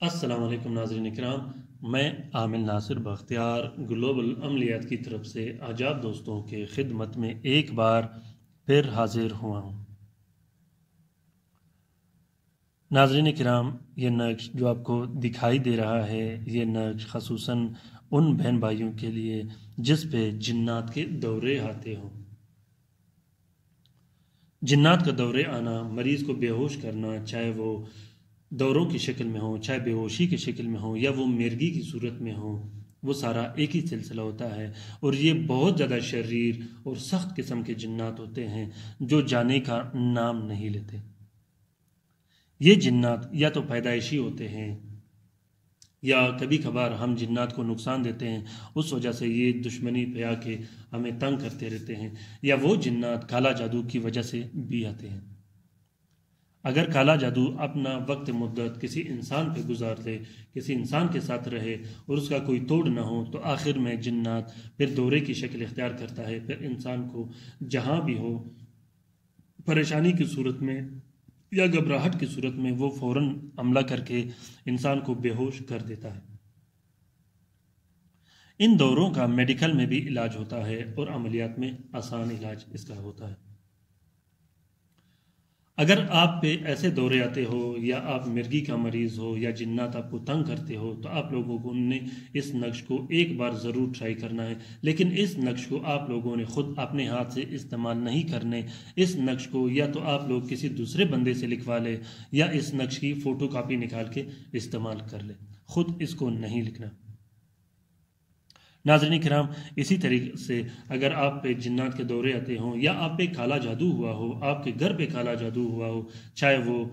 السلام علیکم ناظرین اکرام، میں عامل ناصر بختیار، گلوبل عملیات کی طرف سے آجاب دوستوں کے خدمت میں ایک بار پھر حاضر ہوا ہوں۔ ناظرین کرام یہ نقش جو آپ کو دکھائی دے رہا ہے، یہ نقش خصوصاً ان بہن بھائیوں کے لیے جس پہ جنات کے دورے آتے ہوں۔ جنات کا دورے آنا، مریض کو بے ہوش کرنا، چاہے وہ دوروں کی شکل میں ہوں، چاہے بے ہوشی کی شکل میں ہوں یا وہ مرگی کی صورت میں ہوں، وہ سارا ایک ہی سلسلہ ہوتا ہے۔ اور یہ بہت زیادہ شریر اور سخت قسم کے جنات ہوتے ہیں جو جانے کا نام نہیں لیتے۔ یہ جنات یا تو پیدائشی ہوتے ہیں یا کبھی کبھار ہم جنات کو نقصان دیتے ہیں، اس وجہ سے یہ دشمنی پہ آ کے ہمیں تنگ کرتے رہتے ہیں، یا وہ جنات کالا جادو کی وجہ سے بھی آتے ہیں۔ اگر کالا جادو اپنا وقت مدت کسی انسان پہ گزار دے کسی انسان کے ساتھ رہے اور اس کا کوئی توڑ نہ ہو، تو آخر میں جنات پھر دورے کی شکل اختیار کرتا ہے۔ پھر انسان کو جہاں بھی ہو، پریشانی کی صورت میں یا گھبراہٹ کی صورت میں وہ فوراً عملہ کر کے انسان کو بے ہوش کر دیتا ہے۔ ان دوروں کا میڈیکل میں بھی علاج ہوتا ہے اور عملیات میں آسان علاج اس کا ہوتا ہے۔ اگر آپ پہ ایسے دورے آتے ہو یا آپ مرگی کا مریض ہو یا جنات آپ کو تنگ کرتے ہو تو آپ لوگوں کو نے اس نقش کو ایک بار ضرور ٹرائی کرنا ہے۔ لیکن اس نقش کو آپ لوگوں نے خود اپنے ہاتھ سے استعمال نہیں کرنے۔ اس نقش کو یا تو آپ لوگ کسی دوسرے بندے سے لکھوا لے یا اس نقش کی فوٹو کاپی نکال کے استعمال کر لے۔ خود اس کو نہیں لکھنا۔ ناظرین کرام، اسی طریقے سے اگر آپ پہ جنات کے دورے آتے ہوں یا آپ پہ کالا جادو ہوا ہو، آپ کے گھر پہ کالا جادو ہوا ہو، چاہے وہ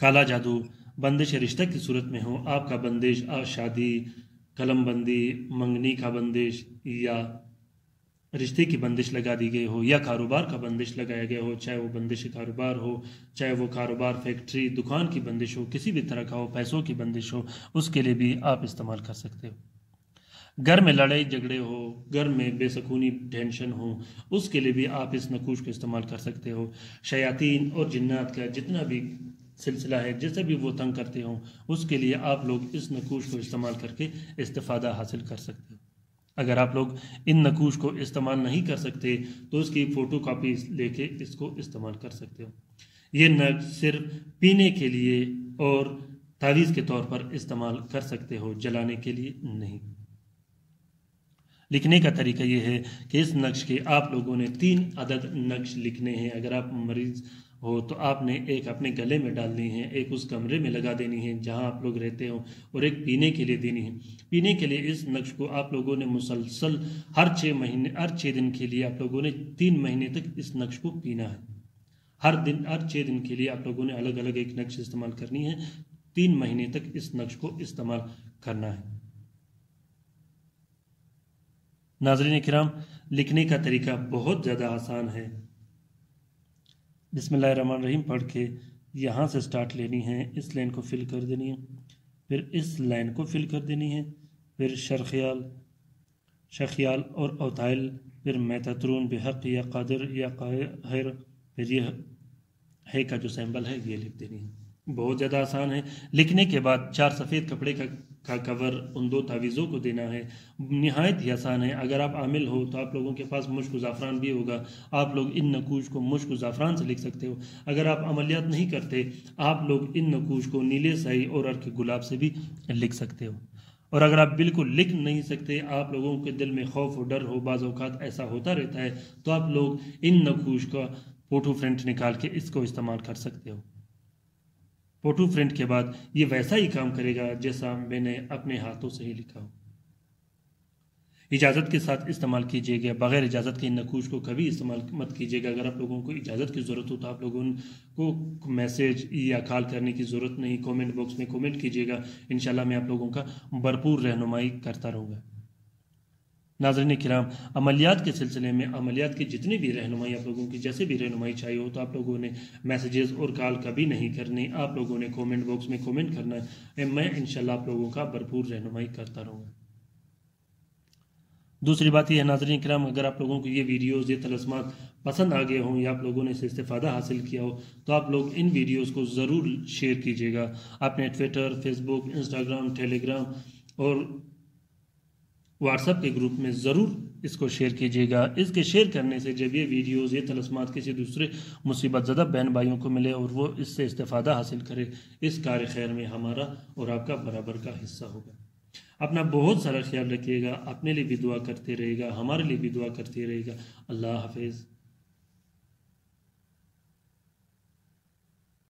کالا جادو بندش رشتہ کی صورت میں ہو، آپ کا بندش شادی، قلم بندی، منگنی کا بندش یا رشتے کی بندش لگا دی گئی ہو یا کاروبار کا بندش لگایا گیا ہو، چاہے وہ بندش کاروبار ہو، چاہے وہ کاروبار فیکٹری، دکان کی بندش ہو، کسی بھی طرح کا ہو، پیسوں کی بندش ہو، اس کے لیے بھی آپ استعمال کر سکتے ہو۔ گھر میں لڑائی جھگڑے ہو، گھر میں بے سکونی، ٹینشن ہو، اس کے لیے بھی آپ اس نقوش کو استعمال کر سکتے ہو۔ شیاطین اور جنات کا جتنا بھی سلسلہ ہے جیسے بھی وہ تنگ کرتے ہوں، اس کے لیے آپ لوگ اس نقوش کو استعمال کر کے استفادہ حاصل کر سکتے ہو۔ اگر آپ لوگ ان نقوش کو استعمال نہیں کر سکتے، تو اس کی فوٹو کاپی لے کے اس کو استعمال کر سکتے ہو۔ یہ نقش صرف پینے کے لیے اور تعویذ کے طور پر استعمال کر سکتے ہو، جلانے کے لیے نہیں۔ لکھنے کا طریقہ یہ ہے کہ اس نقش کے آپ لوگوں نے تین عدد نقش لکھنے ہیں۔ اگر آپ مریض ہو تو آپ نے ایک اپنے گلے میں ڈالنی ہے ایک اس کمرے میں لگا دینی ہے جہاں آپ لوگ رہتے ہوں، اور ایک پینے کے لیے دینی ہے پینے کے لیے اس نقش کو آپ لوگوں نے مسلسل ہر چھ مہینے، ہر چھ دن کے لیے آپ لوگوں نے تین مہینے تک اس نقش کو پینا ہے۔ ہر دن، ہر چھ دن کے لیے آپ لوگوں نے الگ الگ ایک نقش استعمال کرنی ہے۔ تین مہینے تک اس نقش کو استعمال کرنا ہے۔ ناظرین کرام، لکھنے کا طریقہ بہت زیادہ آسان ہے۔ بسم اللہ الرحمن الرحیم، پڑھ کے یہاں سے سٹارٹ لینی ہے۔ اس لائن کو فل کر دینی ہے۔ پھر اس لائن کو فل کر دینی ہے۔ پھر شرخیال شخیال اور اوتائل پھر میتترون بحق یا قادر یا قاہر، پھر یہ ہے کا جو سیمبل ہے، یہ لکھ دینی ہے۔ بہت زیادہ آسان ہے۔ لکھنے کے بعد چار سفید کپڑے کا کا کور ان دو تعویذوں کو دینا ہے۔ نہایت ہی آسان ہے۔ اگر آپ عامل ہو تو آپ لوگوں کے پاس مشک و زعفران بھی ہوگا۔ آپ لوگ ان نقوش کو مشک و زعفران سے لکھ سکتے ہو۔ اگر آپ عملیات نہیں کرتے، آپ لوگ ان نقوش کو نیلے سائی اور ارک گلاب سے بھی لکھ سکتے ہو۔ اور اگر آپ بالکل لکھ نہیں سکتے، آپ لوگوں کے دل میں خوف و ڈر ہو، بعض اوقات ایسا ہوتا رہتا ہے، تو آپ لوگ ان نقوش کا فوٹو فرنٹ نکال کے اس کو استعمال کر سکتے ہو۔ فوٹو فرنٹ کے بعد یہ ویسا ہی کام کرے گا جیسا میں نے اپنے ہاتھوں سے ہی لکھا ہو۔ اجازت کے ساتھ استعمال کیجیے گا، بغیر اجازت کے نقوش کو کبھی استعمال مت کیجیے گا۔ اگر آپ لوگوں کو اجازت کی ضرورت ہو تو آپ لوگوں کو میسیج یا کال کرنے کی ضرورت نہیں کومنٹ باکس میں کومنٹ کیجیے گا۔ انشاءاللہ میں آپ لوگوں کا بھرپور رہنمائی کرتا رہوں گا۔ ناظرین کرام، عملیات کے سلسلے میں عملیات کی جتنی بھی رہنمائی آپ لوگوں کی، جیسے بھی رہنمائی چاہیے ہو تو آپ لوگوں نے میسیجز اور کال کبھی نہیں کرنی آپ لوگوں نے کومنٹ باکس میں کومنٹ کرنا ہے۔ میں انشاءاللہ آپ لوگوں کا بھرپور رہنمائی کرتا رہوں۔ گا دوسری بات یہ ہے، ناظرین کرام، اگر آپ لوگوں کو یہ ویڈیوز یہ تلسمات پسند آ گئے ہوں یا آپ لوگوں نے اسے استفادہ حاصل کیا ہو، تو آپ لوگ ان ویڈیوز کو ضرور شیئر کیجیے گا۔ آپ نے Twitter Facebook Instagram Telegram اور واٹس اپ کے گروپ میں ضرور اس کو شیئر کیجیے گا۔ اس کے شیئر کرنے سے جب یہ ویڈیوز، یہ تلسمات کسی دوسرے مصیبت زدہ بہن بھائیوں کو ملے اور وہ اس سے استفادہ حاصل کرے، اس کار خیر میں ہمارا اور آپ کا برابر کا حصہ ہوگا۔ اپنا بہت سارا خیال رکھیے گا، اپنے لیے بھی دعا کرتے رہے گا، ہمارے لیے بھی دعا کرتے رہے گا۔ اللہ حافظ۔